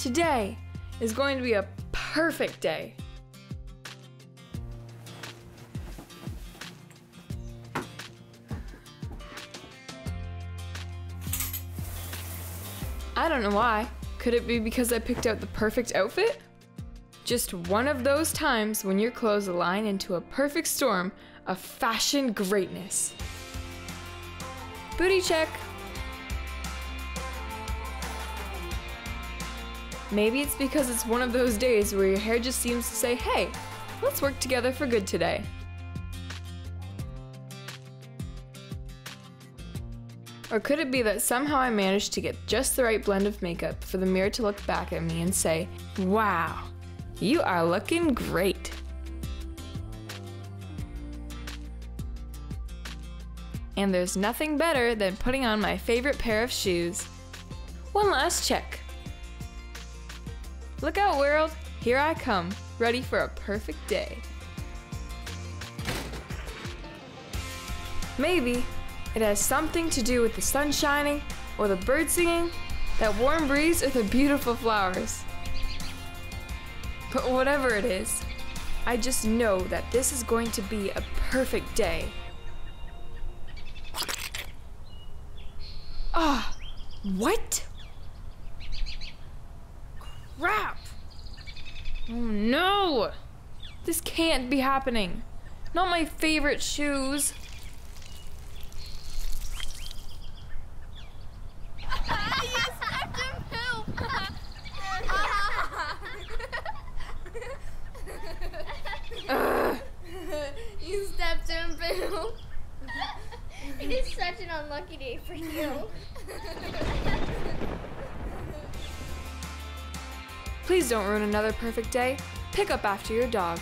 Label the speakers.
Speaker 1: Today is going to be a perfect day. I don't know why. Could it be because I picked out the perfect outfit? Just one of those times when your clothes align into a perfect storm of fashion greatness. Booty check. Maybe it's because it's one of those days where your hair just seems to say, hey, let's work together for good today. Or could it be that somehow I managed to get just the right blend of makeup for the mirror to look back at me and say, wow, you are looking great. And there's nothing better than putting on my favorite pair of shoes. One last check. Look out, world! Here I come, ready for a perfect day. Maybe it has something to do with the sun shining, or the birds singing, that warm breeze, or the beautiful flowers. But whatever it is, I just know that this is going to be a perfect day. Ah, what? Crap! Oh no! This can't be happening. Not my favorite shoes.
Speaker 2: you stepped in poo. it is such an unlucky day for you.
Speaker 1: Please don't ruin another perfect day. Pick up after your dog.